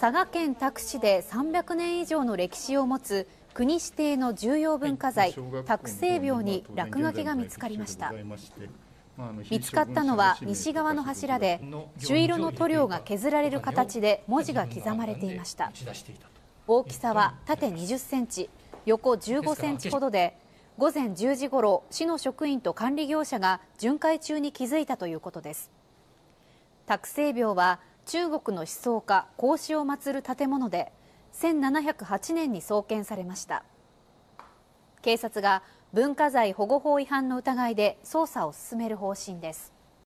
佐賀県多久市で300年以上の歴史を持つ国指定の重要文化財多久聖廟に落書きが見つかりました。見つかったのは西側の柱で朱色の塗料が削られる形で文字が刻まれていました。大きさは縦20センチ横15センチほどで午前10時ごろ市の職員と管理業者が巡回中に気づいたということです。多久聖廟は中国の思想家孔子を祀る建物で1708年に創建されました。警察が文化財保護法違反の疑いで捜査を進める方針です。